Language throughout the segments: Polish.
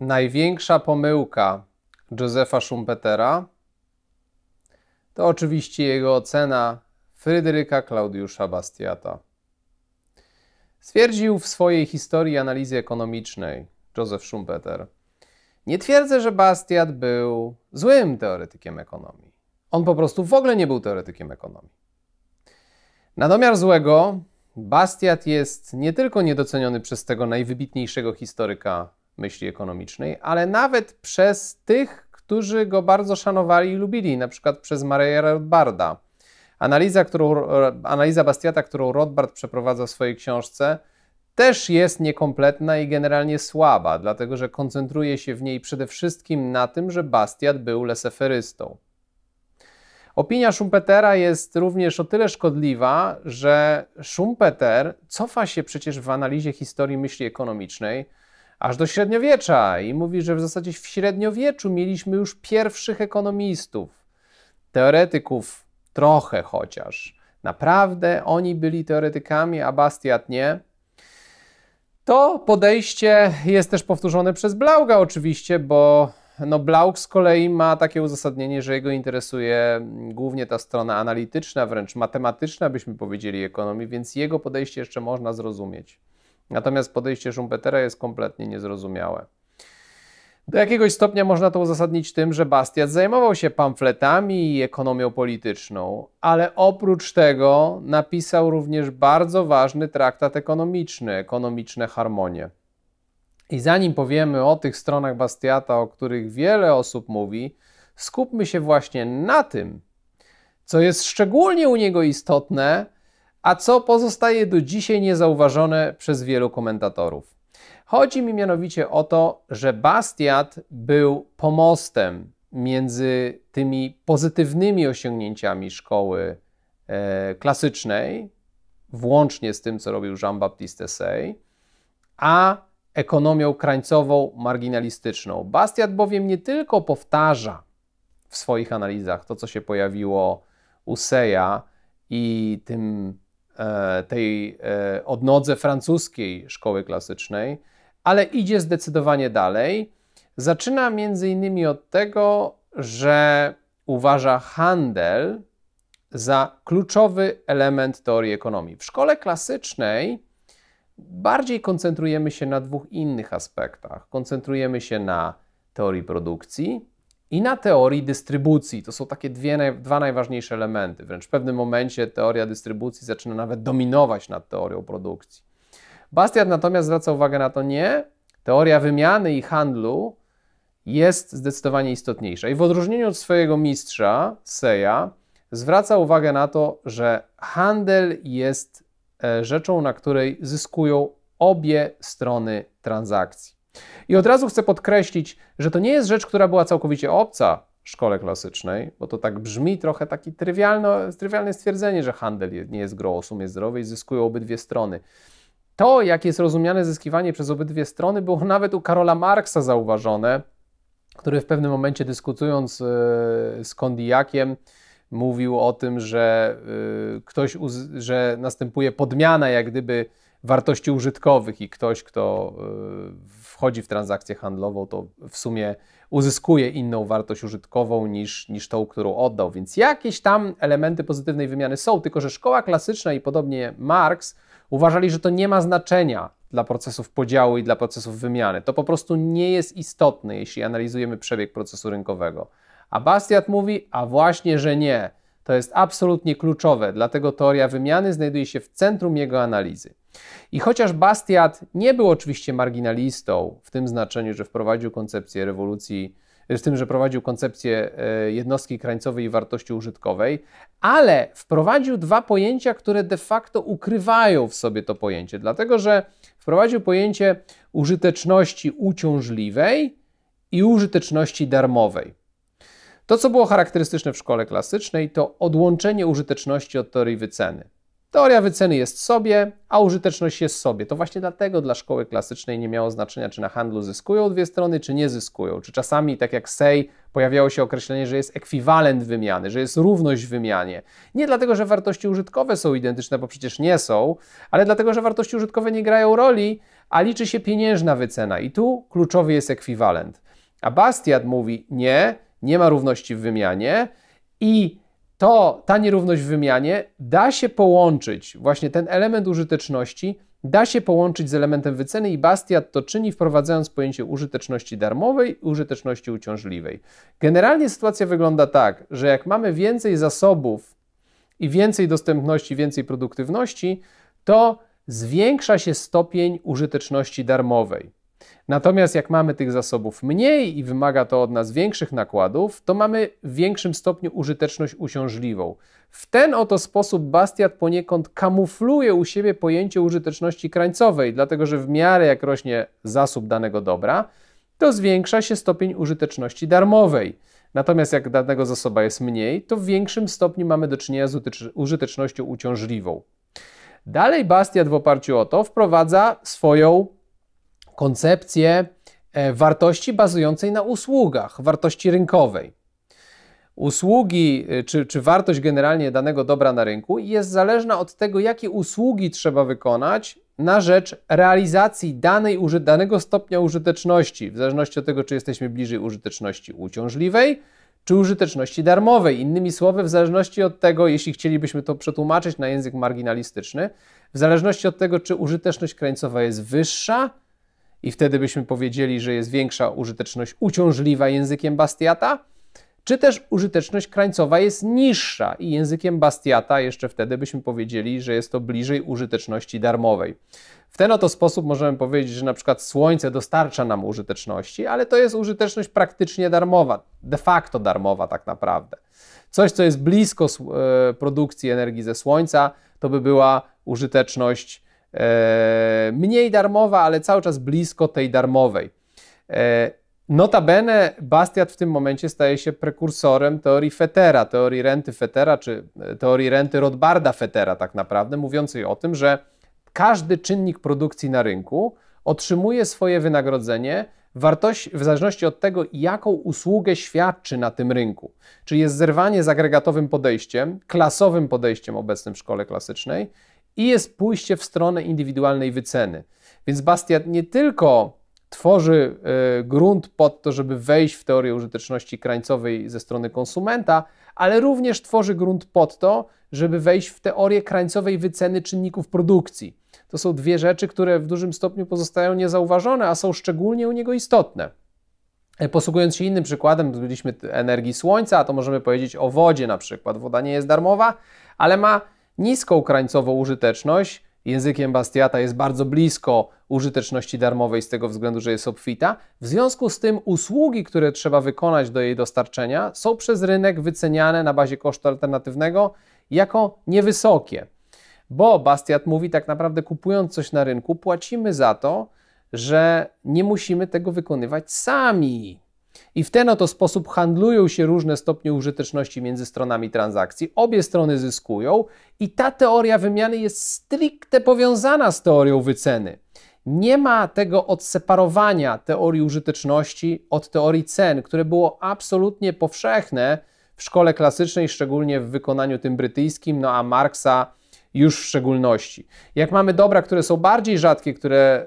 największa pomyłka Józefa Schumpetera to oczywiście jego ocena Fryderyka Klaudiusza Bastiata. Stwierdził w swojej historii analizy ekonomicznej Józef Schumpeter. Nie twierdzę, że Bastiat był złym teoretykiem ekonomii. On po prostu w ogóle nie był teoretykiem ekonomii. Na domiar złego, Bastiat jest nie tylko niedoceniony przez tego najwybitniejszego historyka myśli ekonomicznej, ale nawet przez tych, którzy go bardzo szanowali i lubili, na przykład przez Maria Rothbarda. Analiza, którą, analiza Bastiata, którą Rothbard przeprowadza w swojej książce, też jest niekompletna i generalnie słaba, dlatego że koncentruje się w niej przede wszystkim na tym, że Bastiat był leseferystą. Opinia Schumpetera jest również o tyle szkodliwa, że Schumpeter cofa się przecież w analizie historii myśli ekonomicznej aż do średniowiecza i mówi, że w zasadzie w średniowieczu mieliśmy już pierwszych ekonomistów, teoretyków trochę chociaż. Naprawdę oni byli teoretykami, a Bastiat nie. To podejście jest też powtórzone przez Blauga oczywiście, bo no Blauk z kolei ma takie uzasadnienie, że jego interesuje głównie ta strona analityczna, wręcz matematyczna, byśmy powiedzieli, ekonomii, więc jego podejście jeszcze można zrozumieć. Natomiast podejście Schumpetera jest kompletnie niezrozumiałe. Do jakiegoś stopnia można to uzasadnić tym, że Bastiat zajmował się pamfletami i ekonomią polityczną, ale oprócz tego napisał również bardzo ważny traktat ekonomiczny, Ekonomiczne Harmonie. I zanim powiemy o tych stronach Bastiata, o których wiele osób mówi, skupmy się właśnie na tym, co jest szczególnie u niego istotne, a co pozostaje do dzisiaj niezauważone przez wielu komentatorów. Chodzi mi mianowicie o to, że Bastiat był pomostem między tymi pozytywnymi osiągnięciami szkoły e, klasycznej, włącznie z tym, co robił Jean-Baptiste Say, a ekonomią krańcową, marginalistyczną. Bastiat bowiem nie tylko powtarza w swoich analizach to, co się pojawiło u Seya i tym, tej e, odnodze francuskiej szkoły klasycznej, ale idzie zdecydowanie dalej. Zaczyna między innymi od tego, że uważa handel za kluczowy element teorii ekonomii. W szkole klasycznej bardziej koncentrujemy się na dwóch innych aspektach. Koncentrujemy się na teorii produkcji i na teorii dystrybucji. To są takie dwie, dwa najważniejsze elementy. Wręcz w pewnym momencie teoria dystrybucji zaczyna nawet dominować nad teorią produkcji. Bastiat natomiast zwraca uwagę na to nie. Teoria wymiany i handlu jest zdecydowanie istotniejsza. I w odróżnieniu od swojego mistrza, Seja, zwraca uwagę na to, że handel jest E, rzeczą, na której zyskują obie strony transakcji. I od razu chcę podkreślić, że to nie jest rzecz, która była całkowicie obca szkole klasycznej, bo to tak brzmi trochę takie trywialne, trywialne stwierdzenie, że handel nie jest grą o sumie zdrowej, zyskują obydwie strony. To, jak jest rozumiane zyskiwanie przez obydwie strony, było nawet u Karola Marksa zauważone, który w pewnym momencie dyskutując e, z Kondiakiem, mówił o tym, że y, ktoś, że następuje podmiana jak gdyby wartości użytkowych i ktoś, kto y, wchodzi w transakcję handlową, to w sumie uzyskuje inną wartość użytkową niż, niż tą, którą oddał. Więc jakieś tam elementy pozytywnej wymiany są, tylko że szkoła klasyczna i podobnie Marx uważali, że to nie ma znaczenia dla procesów podziału i dla procesów wymiany. To po prostu nie jest istotne, jeśli analizujemy przebieg procesu rynkowego. A Bastiat mówi, a właśnie, że nie. To jest absolutnie kluczowe, dlatego teoria wymiany znajduje się w centrum jego analizy. I chociaż Bastiat nie był oczywiście marginalistą w tym znaczeniu, że wprowadził koncepcję rewolucji, w tym, że prowadził koncepcję e, jednostki krańcowej i wartości użytkowej, ale wprowadził dwa pojęcia, które de facto ukrywają w sobie to pojęcie, dlatego że wprowadził pojęcie użyteczności uciążliwej i użyteczności darmowej. To, co było charakterystyczne w szkole klasycznej, to odłączenie użyteczności od teorii wyceny. Teoria wyceny jest sobie, a użyteczność jest sobie. To właśnie dlatego dla szkoły klasycznej nie miało znaczenia, czy na handlu zyskują dwie strony, czy nie zyskują. Czy czasami, tak jak Say, pojawiało się określenie, że jest ekwiwalent wymiany, że jest równość w wymianie. Nie dlatego, że wartości użytkowe są identyczne, bo przecież nie są, ale dlatego, że wartości użytkowe nie grają roli, a liczy się pieniężna wycena i tu kluczowy jest ekwiwalent. A Bastiat mówi nie, nie ma równości w wymianie i to ta nierówność w wymianie da się połączyć, właśnie ten element użyteczności da się połączyć z elementem wyceny i Bastiat to czyni, wprowadzając pojęcie użyteczności darmowej i użyteczności uciążliwej. Generalnie sytuacja wygląda tak, że jak mamy więcej zasobów i więcej dostępności, więcej produktywności, to zwiększa się stopień użyteczności darmowej. Natomiast jak mamy tych zasobów mniej i wymaga to od nas większych nakładów, to mamy w większym stopniu użyteczność uciążliwą. W ten oto sposób Bastiat poniekąd kamufluje u siebie pojęcie użyteczności krańcowej, dlatego że w miarę jak rośnie zasób danego dobra, to zwiększa się stopień użyteczności darmowej. Natomiast jak danego zasoba jest mniej, to w większym stopniu mamy do czynienia z użytecznością uciążliwą. Dalej Bastiat w oparciu o to wprowadza swoją koncepcję e, wartości bazującej na usługach, wartości rynkowej. Usługi, e, czy, czy wartość generalnie danego dobra na rynku jest zależna od tego, jakie usługi trzeba wykonać na rzecz realizacji danej, danego stopnia użyteczności, w zależności od tego, czy jesteśmy bliżej użyteczności uciążliwej, czy użyteczności darmowej. Innymi słowy, w zależności od tego, jeśli chcielibyśmy to przetłumaczyć na język marginalistyczny, w zależności od tego, czy użyteczność krańcowa jest wyższa, i wtedy byśmy powiedzieli, że jest większa użyteczność uciążliwa językiem Bastiata, czy też użyteczność krańcowa jest niższa i językiem Bastiata jeszcze wtedy byśmy powiedzieli, że jest to bliżej użyteczności darmowej. W ten oto sposób możemy powiedzieć, że na przykład słońce dostarcza nam użyteczności, ale to jest użyteczność praktycznie darmowa, de facto darmowa tak naprawdę. Coś, co jest blisko e, produkcji energii ze słońca, to by była użyteczność mniej darmowa, ale cały czas blisko tej darmowej. E, Notabene Bastiat w tym momencie staje się prekursorem teorii Fetera, teorii renty Fetera, czy e, teorii renty Rothbarda Fetera tak naprawdę, mówiącej o tym, że każdy czynnik produkcji na rynku otrzymuje swoje wynagrodzenie wartość, w zależności od tego, jaką usługę świadczy na tym rynku. Czyli jest zerwanie z agregatowym podejściem, klasowym podejściem obecnym w szkole klasycznej i jest pójście w stronę indywidualnej wyceny. Więc Bastiat nie tylko tworzy e, grunt pod to, żeby wejść w teorię użyteczności krańcowej ze strony konsumenta, ale również tworzy grunt pod to, żeby wejść w teorię krańcowej wyceny czynników produkcji. To są dwie rzeczy, które w dużym stopniu pozostają niezauważone, a są szczególnie u niego istotne. E, posługując się innym przykładem, byliśmy energii słońca, to możemy powiedzieć o wodzie na przykład. Woda nie jest darmowa, ale ma niską krańcową użyteczność, językiem Bastiata jest bardzo blisko użyteczności darmowej z tego względu, że jest obfita. W związku z tym usługi, które trzeba wykonać do jej dostarczenia, są przez rynek wyceniane na bazie kosztu alternatywnego jako niewysokie. Bo Bastiat mówi tak naprawdę kupując coś na rynku, płacimy za to, że nie musimy tego wykonywać sami. I w ten oto sposób handlują się różne stopnie użyteczności między stronami transakcji. Obie strony zyskują i ta teoria wymiany jest stricte powiązana z teorią wyceny. Nie ma tego odseparowania teorii użyteczności od teorii cen, które było absolutnie powszechne w szkole klasycznej, szczególnie w wykonaniu tym brytyjskim, no a Marksa już w szczególności. Jak mamy dobra, które są bardziej rzadkie, które,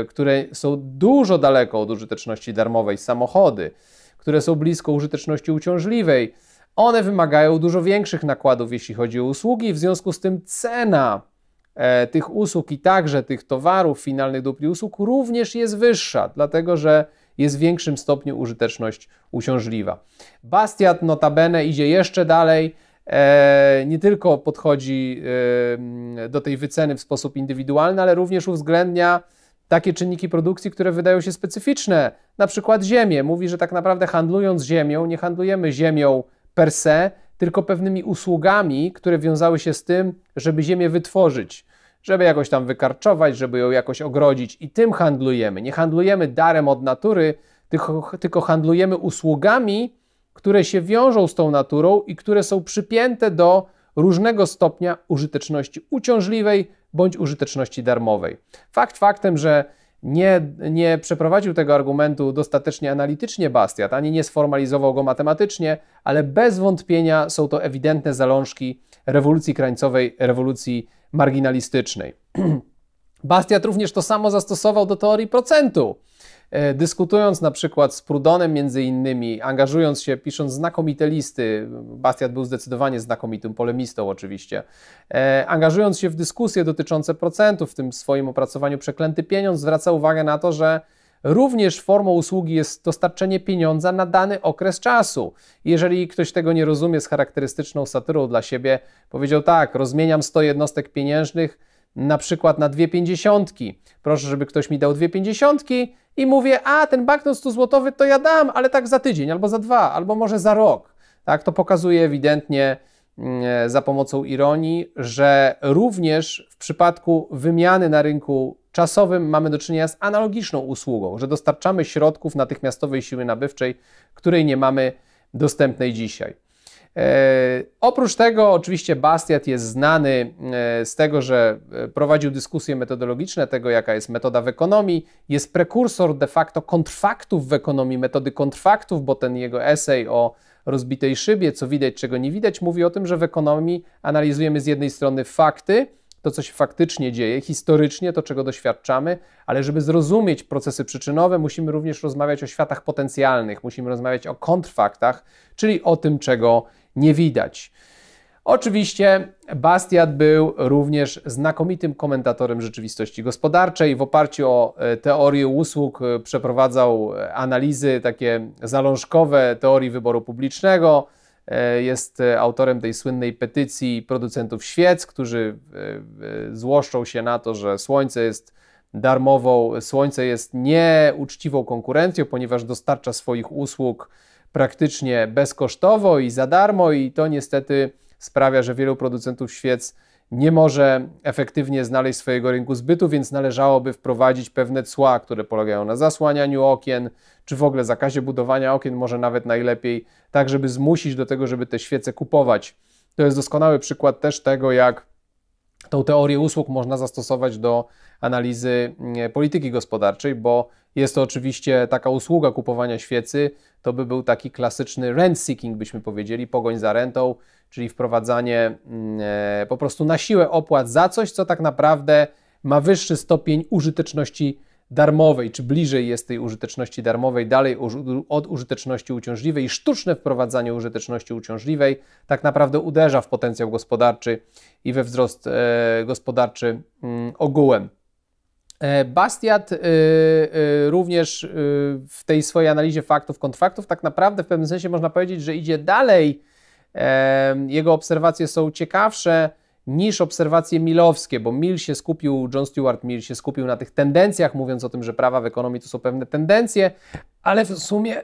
e, które są dużo daleko od użyteczności darmowej, samochody, które są blisko użyteczności uciążliwej, one wymagają dużo większych nakładów, jeśli chodzi o usługi, w związku z tym cena e, tych usług i także tych towarów finalnych dóbr i usług również jest wyższa, dlatego że jest w większym stopniu użyteczność uciążliwa. Bastiat notabene idzie jeszcze dalej nie tylko podchodzi e, do tej wyceny w sposób indywidualny, ale również uwzględnia takie czynniki produkcji, które wydają się specyficzne, na przykład ziemię. Mówi, że tak naprawdę handlując ziemią, nie handlujemy ziemią per se, tylko pewnymi usługami, które wiązały się z tym, żeby ziemię wytworzyć, żeby jakoś tam wykarczować, żeby ją jakoś ogrodzić i tym handlujemy. Nie handlujemy darem od natury, tylko, tylko handlujemy usługami, które się wiążą z tą naturą i które są przypięte do różnego stopnia użyteczności uciążliwej bądź użyteczności darmowej. Fakt faktem, że nie, nie przeprowadził tego argumentu dostatecznie analitycznie Bastiat, ani nie sformalizował go matematycznie, ale bez wątpienia są to ewidentne zalążki rewolucji krańcowej, rewolucji marginalistycznej. Bastiat również to samo zastosował do teorii procentu. E, dyskutując na przykład z Prudonem między innymi, angażując się, pisząc znakomite listy, Bastiat był zdecydowanie znakomitym polemistą oczywiście, e, angażując się w dyskusje dotyczące procentów, w tym swoim opracowaniu Przeklęty Pieniądz, zwraca uwagę na to, że Również formą usługi jest dostarczenie pieniądza na dany okres czasu. Jeżeli ktoś tego nie rozumie z charakterystyczną satyrą dla siebie, powiedział tak, rozmieniam 100 jednostek pieniężnych na przykład na dwie pięćdziesiątki. Proszę, żeby ktoś mi dał dwie pięćdziesiątki i mówię, a ten banknot 100 złotowy to ja dam, ale tak za tydzień, albo za dwa, albo może za rok. Tak, to pokazuje ewidentnie mm, za pomocą ironii, że również w przypadku wymiany na rynku czasowym mamy do czynienia z analogiczną usługą, że dostarczamy środków natychmiastowej siły nabywczej, której nie mamy dostępnej dzisiaj. E, oprócz tego, oczywiście, Bastiat jest znany e, z tego, że e, prowadził dyskusje metodologiczne tego, jaka jest metoda w ekonomii. Jest prekursor de facto kontrfaktów w ekonomii, metody kontrfaktów, bo ten jego esej o rozbitej szybie, co widać, czego nie widać, mówi o tym, że w ekonomii analizujemy z jednej strony fakty, to, co się faktycznie dzieje, historycznie, to, czego doświadczamy, ale żeby zrozumieć procesy przyczynowe, musimy również rozmawiać o światach potencjalnych, musimy rozmawiać o kontrfaktach, czyli o tym, czego nie widać. Oczywiście Bastiat był również znakomitym komentatorem rzeczywistości gospodarczej. W oparciu o e, teorię usług e, przeprowadzał e, analizy takie zalążkowe teorii wyboru publicznego. Jest autorem tej słynnej petycji producentów świec, którzy złoszczą się na to, że słońce jest darmową, słońce jest nieuczciwą konkurencją, ponieważ dostarcza swoich usług praktycznie bezkosztowo i za darmo, i to niestety sprawia, że wielu producentów świec nie może efektywnie znaleźć swojego rynku zbytu, więc należałoby wprowadzić pewne cła, które polegają na zasłanianiu okien, czy w ogóle zakazie budowania okien, może nawet najlepiej, tak żeby zmusić do tego, żeby te świece kupować. To jest doskonały przykład też tego, jak tą teorię usług można zastosować do analizy mm, polityki gospodarczej, bo jest to oczywiście taka usługa kupowania świecy, to by był taki klasyczny rent seeking, byśmy powiedzieli, pogoń za rentą, czyli wprowadzanie mm, e, po prostu na siłę opłat za coś, co tak naprawdę ma wyższy stopień użyteczności darmowej, czy bliżej jest tej użyteczności darmowej, dalej od użyteczności uciążliwej. Sztuczne wprowadzanie użyteczności uciążliwej tak naprawdę uderza w potencjał gospodarczy i we wzrost e, gospodarczy mm, ogółem. E, Bastiat e, również w tej swojej analizie faktów, kontrfaktów, tak naprawdę w pewnym sensie można powiedzieć, że idzie dalej. Jego obserwacje są ciekawsze niż obserwacje milowskie, bo Mill się skupił, John Stuart Mill się skupił na tych tendencjach, mówiąc o tym, że prawa w ekonomii to są pewne tendencje, ale w sumie,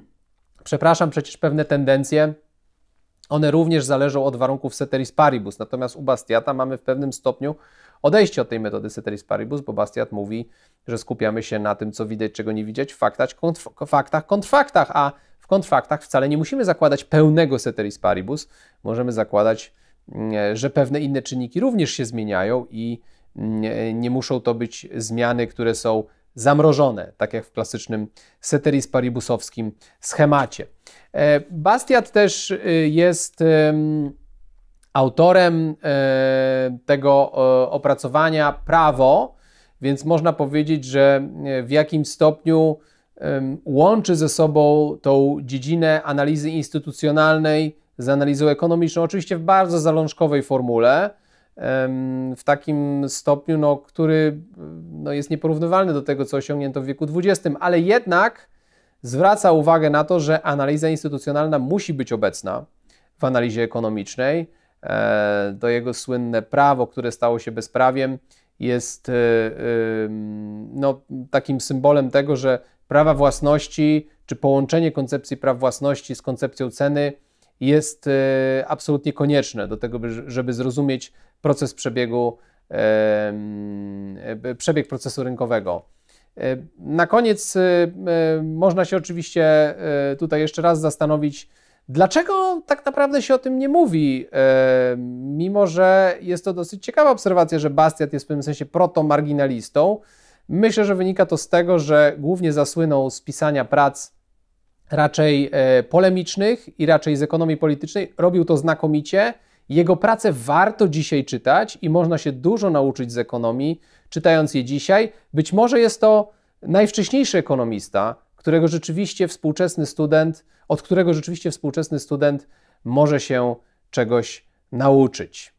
przepraszam, przecież pewne tendencje, one również zależą od warunków ceteris paribus, natomiast u Bastiata mamy w pewnym stopniu odejście od tej metody ceteris paribus, bo Bastiat mówi, że skupiamy się na tym, co widać, czego nie widzieć, w faktach, kontr faktach, kontrfaktach, a w kontrfaktach wcale nie musimy zakładać pełnego ceteris paribus, możemy zakładać E, że pewne inne czynniki również się zmieniają i nie, nie muszą to być zmiany, które są zamrożone, tak jak w klasycznym ceteris paribusowskim schemacie. E, Bastiat też e, jest autorem tego opracowania prawo, więc można powiedzieć, że w jakimś stopniu łączy ze sobą tą dziedzinę analizy instytucjonalnej z analizą ekonomiczną, oczywiście w bardzo zalążkowej formule, w takim stopniu, no, który no, jest nieporównywalny do tego, co osiągnięto w wieku XX, ale jednak zwraca uwagę na to, że analiza instytucjonalna musi być obecna w analizie ekonomicznej. E, to jego słynne prawo, które stało się bezprawiem, jest e, no, takim symbolem tego, że prawa własności, czy połączenie koncepcji praw własności z koncepcją ceny jest e, absolutnie konieczne do tego, żeby zrozumieć proces przebiegu, przebieg procesu rynkowego. Na koniec można się oczywiście tutaj jeszcze raz zastanowić, dlaczego tak naprawdę się o tym nie mówi, mimo że jest to dosyć ciekawa obserwacja, że Bastiat jest w pewnym sensie proto-marginalistą. Myślę, że wynika to z tego, że głównie zasłynął z pisania prac raczej e, polemicznych i raczej z ekonomii politycznej. Robił to znakomicie. Jego pracę warto dzisiaj czytać i można się dużo nauczyć z ekonomii, czytając je dzisiaj, być może jest to najwcześniejszy ekonomista, którego rzeczywiście współczesny student, od którego rzeczywiście współczesny student może się czegoś nauczyć.